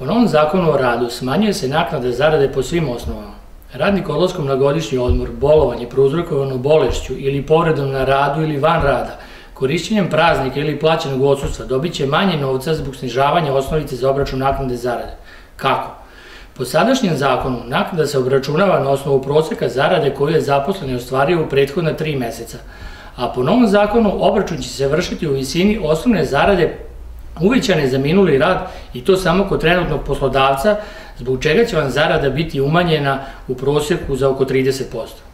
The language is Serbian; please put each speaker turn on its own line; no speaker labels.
Po novom zakonu o radu smanjuje se naknada zarade po svim osnovama. Radnik odlaskom na godišnji odmor, bolovanje prouzrokovano bolešću ili povredom na radu ili van rada, korišćenjem praznika ili plaćenog odsustva dobit će manje novca zbog snižavanja osnovice za obračun naknade zarade. Kako? Po sadašnjem zakonu naknada se obračunava na osnovu proseka zarade koju je zaposleni ostvario u prethodna tri meseca, a po novom zakonu obračun će se vršiti u visini osnovne zarade uvećane za minuli rad i to samo kod trenutnog poslodavca, zbog čega će vam zarada biti umanjena u prosjeku za oko 30%.